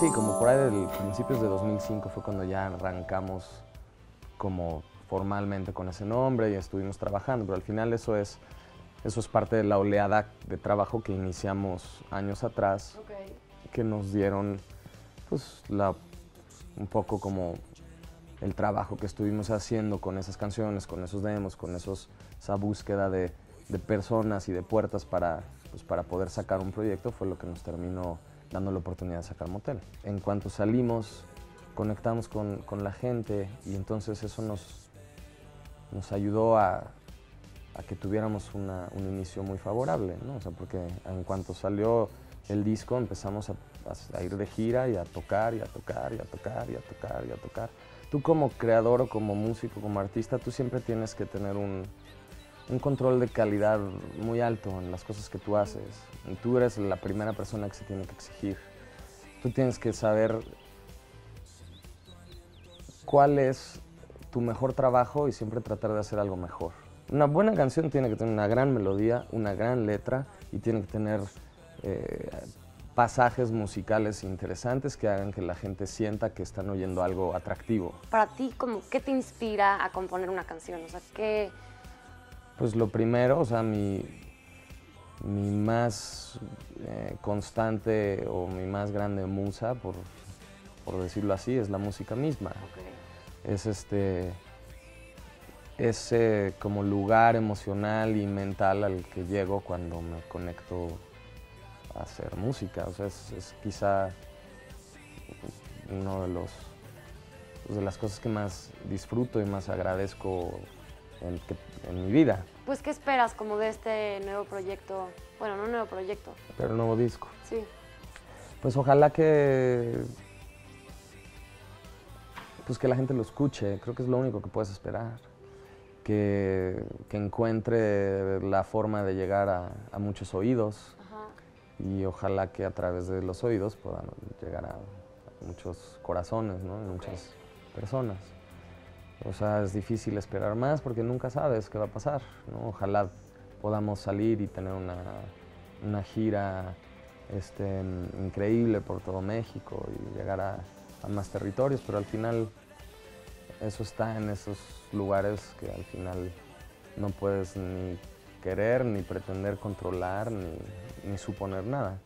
Sí, como por ahí del principios de 2005 fue cuando ya arrancamos como formalmente con ese nombre y estuvimos trabajando, pero al final eso es, eso es parte de la oleada de trabajo que iniciamos años atrás, que nos dieron pues la, un poco como el trabajo que estuvimos haciendo con esas canciones, con esos demos, con esos, esa búsqueda de, de personas y de puertas para, pues, para poder sacar un proyecto fue lo que nos terminó dando la oportunidad de sacar Motel. En cuanto salimos, conectamos con, con la gente y entonces eso nos, nos ayudó a, a que tuviéramos una, un inicio muy favorable, ¿no? O sea, porque en cuanto salió el disco empezamos a, a, ir de gira y a tocar y a tocar y a tocar y a tocar y a tocar. Tú como creador o como músico, como artista, tú siempre tienes que tener un, un control de calidad muy alto en las cosas que tú haces. Y tú eres la primera persona que se tiene que exigir. Tú tienes que saber cuál es tu mejor trabajo y siempre tratar de hacer algo mejor. Una buena canción tiene que tener una gran melodía, una gran letra y tiene que tener eh, pasajes musicales interesantes que hagan que la gente sienta que están oyendo algo atractivo. Para ti, como, ¿qué te inspira a componer una canción? O sea, ¿qué, pues lo primero, o sea, mi, mi más eh, constante o mi más grande musa, por, por, decirlo así, es la música misma. Okay. Es este ese como lugar emocional y mental al que llego cuando me conecto a hacer música. O sea, es, es quizá uno de los pues, de las cosas que más disfruto y más agradezco en, que, en mi vida. Pues, ¿qué esperas como de este nuevo proyecto? Bueno, no un nuevo proyecto. Pero un nuevo disco. Sí. Pues ojalá que... Pues que la gente lo escuche, creo que es lo único que puedes esperar. Que, que encuentre la forma de llegar a, a muchos oídos Ajá. y ojalá que a través de los oídos puedan llegar a, a muchos corazones, ¿no? muchas okay. personas. O sea, es difícil esperar más porque nunca sabes qué va a pasar. Ojalá podamos salir y tener una, una gira este, increíble por todo México y llegar a, a, más territorios, pero al final eso está en esos lugares que al final no puedes ni querer, ni pretender controlar, ni, ni suponer nada.